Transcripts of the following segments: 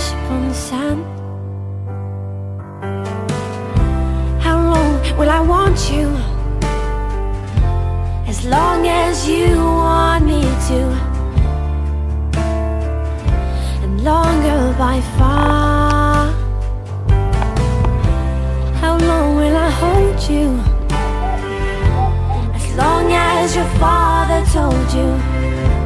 The How long will I want you? As long as you want me to And longer by far How long will I hold you? As long as your father told you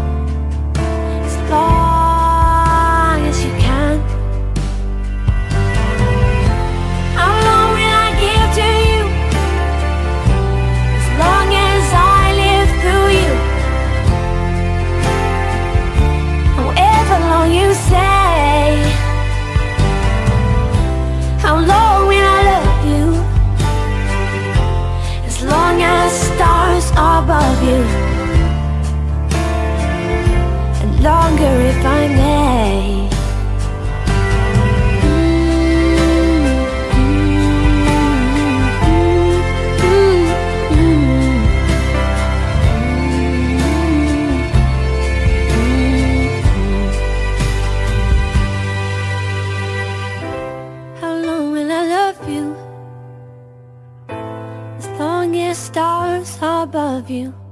longer if I may How long will I love you? As long as stars are above you